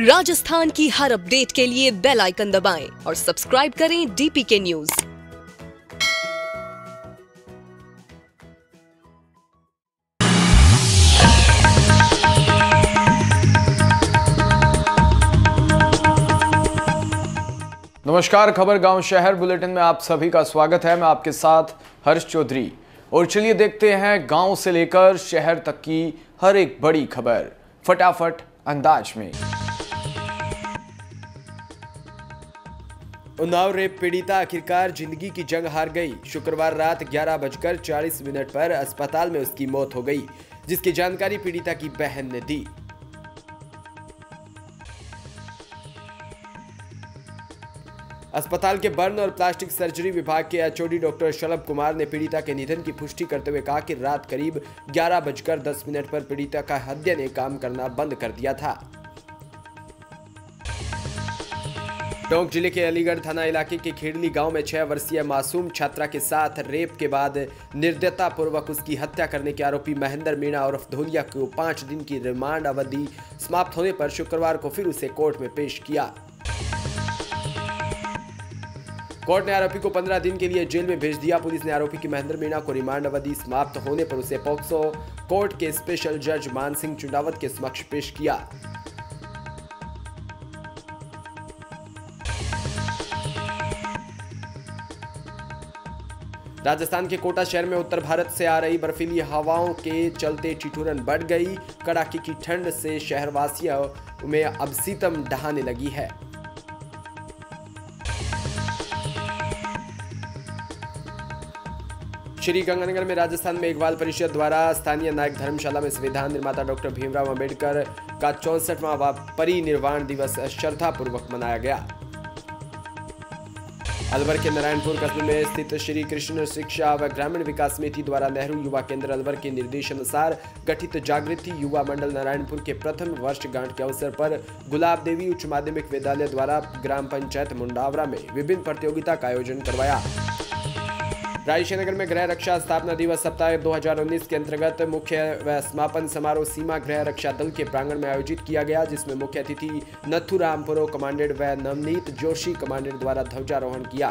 राजस्थान की हर अपडेट के लिए बेल आइकन दबाएँ और सब्सक्राइब करें डीपी के न्यूज़ नमस्कार, खबर गाँव शहर बुलेटिन में आप सभी का स्वागत है। मैं आपके साथ हर्ष चौधरी। और चलिए देखते हैं गाँव से लेकर शहर तक की हर एक बड़ी खबर। फटाफट अंदाज में। उन्नाव रेप पीड़िता आखिरकार ज़िंदगी की जंग हार गई। शुक्रवार रात ग्यारह बजकर चालीस मिनट पर अस्पताल में उसकी मौत हो गई, जिसकी जानकारी पीड़िता की बहन ने दी। अस्पताल के बर्न और प्लास्टिक सर्जरी विभाग के एचओडी डॉक्टर शलभ कुमार ने पीड़िता के निधन की पुष्टि करते हुए कहा कि रात करीब ग्यारह बजकर दस मिनट पर पीड़िता का हत्या ने काम करना बंद कर दिया था। टोंक ज़िले के अलीगढ़ थाना इलाके के खेड़ली गाँव में छह वर्षीय मासूम छात्रा के साथ रेप के बाद निर्दयता पूर्वक उसकी हत्या करने के आरोपी महेंद्र मीणा और धोलिया को पाँच दिन की रिमांड अवधि समाप्त होने पर शुक्रवार को फिर उसे कोर्ट में पेश किया। कोर्ट ने आरोपी को 15 दिन के लिए जेल में भेज दिया। पुलिस ने आरोपी की महेंद्र मीणा को रिमांड अवधि समाप्त होने पर उसे पॉक्सो कोर्ट के स्पेशल जज मान सिंह चुंडावत के समक्ष पेश किया। राजस्थान के कोटा शहर में उत्तर भारत से आ रही बर्फीली हवाओं के चलते ठिठुरन बढ़ गई। कड़ाके की ठंड से शहरवासियों में अब सीतम ढहाने लगी है। श्री गंगानगर में राजस्थान में इकबाल परिषद द्वारा स्थानीय नायक धर्मशाला में संविधान निर्माता डॉक्टर भीमराव अंबेडकर का चौसठवां परिनिर्वाण दिवस श्रद्धापूर्वक मनाया गया। अलवर के नारायणपुर कस्बे में स्थित श्री कृष्ण शिक्षा व ग्रामीण विकास समिति द्वारा नेहरू युवा केंद्र अलवर के निर्देश अनुसार गठित जागृति युवा मंडल नारायणपुर के प्रथम वर्षगांठ के अवसर पर गुलाब देवी उच्च माध्यमिक विद्यालय द्वारा ग्राम पंचायत मुंडावरा में विभिन्न प्रतियोगिता का आयोजन करवाया। रायशनगर में गृह रक्षा स्थापना दिवस सप्ताह 2019 के अंतर्गत मुख्य व समापन समारोह सीमा गृह रक्षा दल के प्रांगण में आयोजित किया गया, जिसमें मुख्य अतिथि नथुराम पुरो कमांडेंट व नवनीत जोशी कमांडेंट द्वारा ध्वजारोहण किया।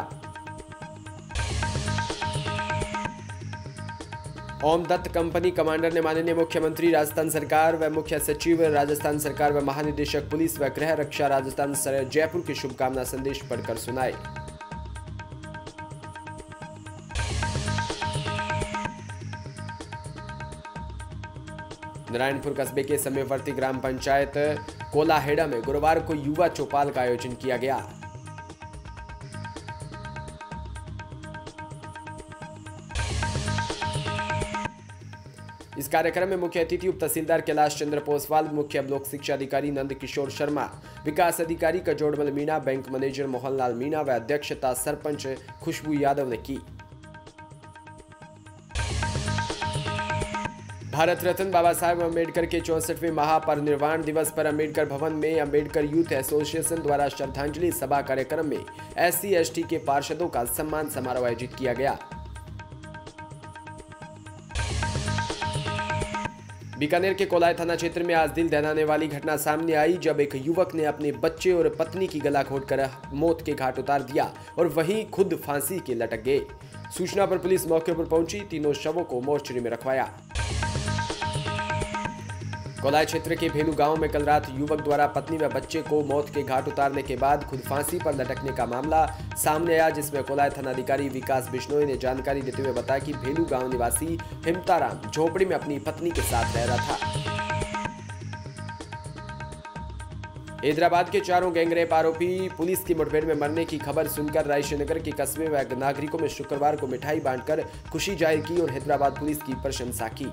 ओम दत्त कंपनी कमांडर ने माननीय मुख्यमंत्री राजस्थान सरकार व मुख्य सचिव राजस्थान सरकार व महानिदेशक पुलिस व गृह रक्षा राजस्थान जयपुर के शुभकामना संदेश पढ़कर सुनाए। नारायणपुर कस्बे के समयवर्ती ग्राम पंचायत कोलाहेड़ा में गुरुवार को युवा चौपाल का आयोजन किया गया। इस कार्यक्रम में मुख्य अतिथि उप तहसीलदार कैलाश चंद्र पोसवाल, मुख्य ब्लॉक शिक्षा अधिकारी नंद किशोर शर्मा, विकास अधिकारी कजोड़मल मीणा, बैंक मैनेजर मोहनलाल मीणा व अध्यक्षता सरपंच खुशबू यादव ने की। भारत रत्न बाबा साहेब अंबेडकर के चौसठवें महापरिनिर्वाण दिवस पर अंबेडकर भवन में अंबेडकर यूथ एसोसिएशन द्वारा श्रद्धांजलि सभा कार्यक्रम में एस सी के पार्षदों का सम्मान समारोह आयोजित किया गया। बीकानेर के कोलाय थाना क्षेत्र में आज दिल दहलाने वाली घटना सामने आई, जब एक युवक ने अपने बच्चे और पत्नी की गला घोटकर मौत के घाट उतार दिया और वहीं खुद फांसी के लटक गए। सूचना पर पुलिस मौके पर पहुँची, तीनों शवों को मोर्चरी में रखवाया। कोलाय क्षेत्र के भेलू गाँव में कल रात युवक द्वारा पत्नी व बच्चे को मौत के घाट उतारने के बाद खुद फांसी पर लटकने का मामला सामने आया, जिसमें कोलाय थानाधिकारी विकास बिश्नोई ने जानकारी देते हुए बताया कि भेलू गाँव निवासी हिमताराम झोपड़ी में अपनी पत्नी के साथ रह रहा था। हैदराबाद के चारों गैंगरेप आरोपी पुलिस की मुठभेड़ में मरने की खबर सुनकर रायशनगर के कस्बे व नागरिकों में शुक्रवार को मिठाई बांटकर खुशी ज़ाहिर की और हैदराबाद पुलिस की प्रशंसा की।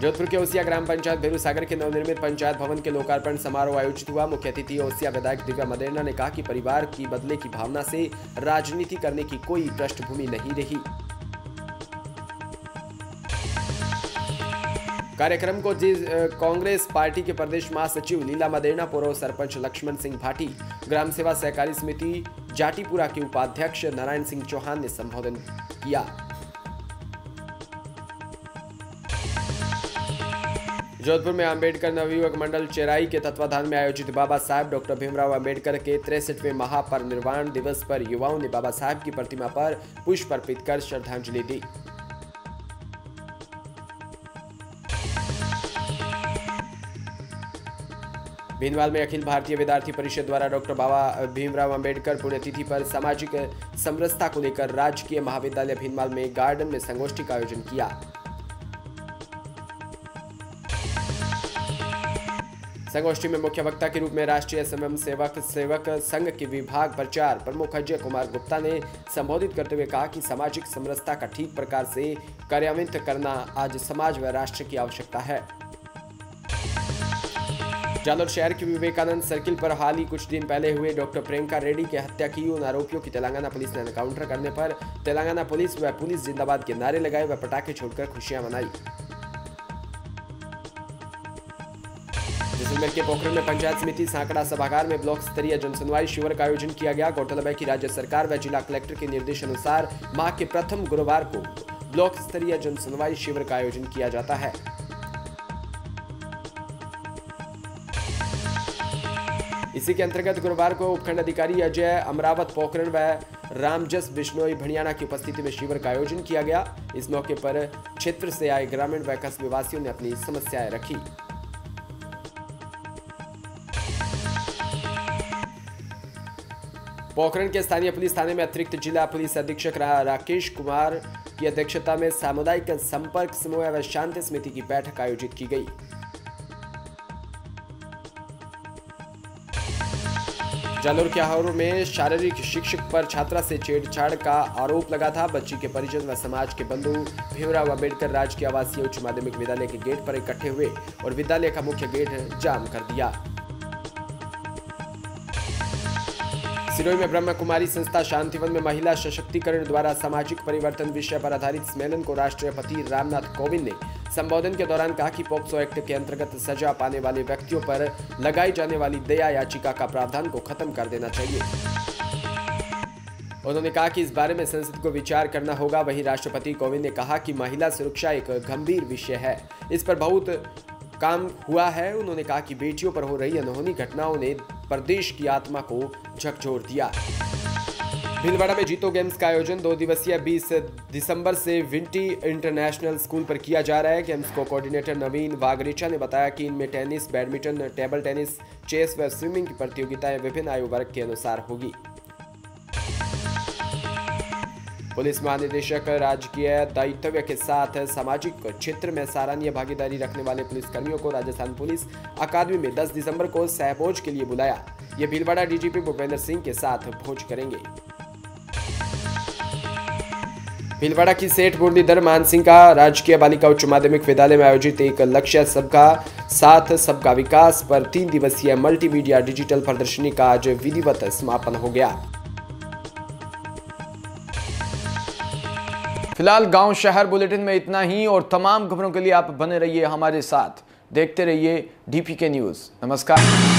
जोधपुर के ओसिया ग्राम पंचायत भेरू सागर के नवनिर्मित पंचायत भवन के लोकार्पण समारोह आयोजित हुआ। मुख्य अतिथि ओसिया विधायक दिव्या मदेरना ने कहा कि परिवार की बदले की भावना से राजनीति करने की कोई पृष्ठभूमि नहीं रही। कार्यक्रम को कांग्रेस पार्टी के प्रदेश महासचिव लीला मदेरना पूर्व सरपंच लक्ष्मण सिंह भाटी, ग्राम सेवा सहकारी समिति जाटीपुरा के उपाध्यक्ष नारायण सिंह चौहान ने संबोधन किया। जोधपुर में अंबेडकर नवयुवक मंडल चेराई के तत्वाधान में आयोजित बाबा साहब डॉक्टर भीमराव अंबेडकर के तिरसठवें महापरिनिर्वाण दिवस पर युवाओं ने बाबा साहब की प्रतिमा पर पुष्प अर्पित कर श्रद्धांजलि दी। भीनवाल में अखिल भारतीय विद्यार्थी परिषद द्वारा डॉक्टर बाबा भीमराव अंबेडकर पुण्यतिथि पर सामाजिक समरसता को लेकर राजकीय महाविद्यालय भीनवाल में गार्डन में संगोष्ठी का आयोजन किया। संगोष्ठी में मुख्य वक्ता के रूप में राष्ट्रीय स्वयं सेवक सेवक संघ के विभाग प्रचार प्रमुख अजय कुमार गुप्ता ने संबोधित करते हुए कहा कि सामाजिक समरसता का ठीक प्रकार से कार्यान्वित करना आज समाज व राष्ट्र की आवश्यकता है। जालोर शहर के विवेकानंद सर्किल पर हाल ही कुछ दिन पहले हुए डॉक्टर प्रियंका रेड्डी की हत्या की उन आरोपियों की तेलंगाना पुलिस ने एनकाउंटर करने पर तेलंगाना पुलिस व पुलिस जिंदाबाद के नारे लगाए व पटाखे छोड़कर खुशियाँ मनाई। जैसलमेर के पोखरण में पंचायत समिति सांकड़ा सभागार में ब्लॉक स्तरीय जनसुनवाई शिविर का आयोजन किया गया। गौरतलब है कि राज्य सरकार व जिला कलेक्टर के निर्देश अनुसार माह के प्रथम गुरुवार को ब्लॉक स्तरीय जनसुनवाई शिविर का आयोजन किया जाता है। इसी के अंतर्गत गुरुवार को उपखंड अधिकारी अजय अमरावत पोखरण व रामजस बिश्नोई भणियाना की उपस्थिति में शिविर का आयोजन किया गया। इस मौके पर क्षेत्र से आए ग्रामीण व कस्बे वासियों ने अपनी समस्याएँ रखी। पोखरण के स्थानीय पुलिस थाने में अतिरिक्त जिला पुलिस अधीक्षक राकेश कुमार की अध्यक्षता में सामुदायिक संपर्क समूह व शांति समिति की बैठक आयोजित की गई। जालोर के आहोर में शारीरिक शिक्षक पर छात्रा से छेड़छाड़ का आरोप लगा था। बच्ची के परिजन व समाज के बंधु भीमराव अंबेडकर राजकीय आवासीय उच्च माध्यमिक विद्यालय के गेट पर इकट्ठे हुए और विद्यालय का मुख्य गेट जाम कर दिया। सिरोही में ब्रह्म कुमारी संस्था शांतिवन में महिला सशक्तिकरण द्वारा सामाजिक परिवर्तन विषय पर आधारित सम्मेलन को राष्ट्रपति रामनाथ कोविंद ने संबोधन के दौरान कहा कि पॉक्सो एक्ट के अंतर्गत सजा पाने वाले व्यक्तियों पर लगाई जाने वाली दया याचिका का प्रावधान को खत्म कर देना चाहिए। उन्होंने कहा कि इस बारे में संसद को विचार करना होगा। वहीं राष्ट्रपति कोविंद ने कहा कि महिला सुरक्षा एक गंभीर विषय है। इस पर बहुत काम हुआ है। उन्होंने कहा कि बेटियों पर हो रही अनहोनी घटनाओं ने प्रदेश की आत्मा को झकझोर दिया। भीलवाड़ा में जीतो गेम्स का आयोजन दो दिवसीय 20 दिसंबर से विंटी इंटरनेशनल स्कूल पर किया जा रहा है। गेम्स को कोऑर्डिनेटर नवीन वागरेचा ने बताया कि इनमें tennis, badminton, table tennis, chess व स्विमिंग की प्रतियोगिताएँ विभिन्न आयु वर्ग के अनुसार होगी। पुलिस महानिदेशक राजकीय दायित्व के साथ सामाजिक क्षेत्र में सराहनीय भागीदारी रखने वाले पुलिसकर्मियों को राजस्थान पुलिस अकादमी में 10 दिसंबर को सहभोज के लिए बुलाया। ये भीलवाड़ा डीजीपी भूपेंद्र सिंह के साथ भोज करेंगे। भीलवाड़ा की सेठ मुरलीधर मान सिंह का राजकीय बालिका उच्च माध्यमिक विद्यालय में आयोजित एक लक्ष्य सबका साथ, सबका विकास पर तीन दिवसीय मल्टीमीडिया डिजिटल प्रदर्शनी का आज विधिवत समापन हो गया। फ़िलहाल गाँव शहर बुलेटिन में इतना ही, और तमाम खबरों के लिए आप बने रहिए हमारे साथ। देखते रहिए डीपी के न्यूज़ नमस्कार।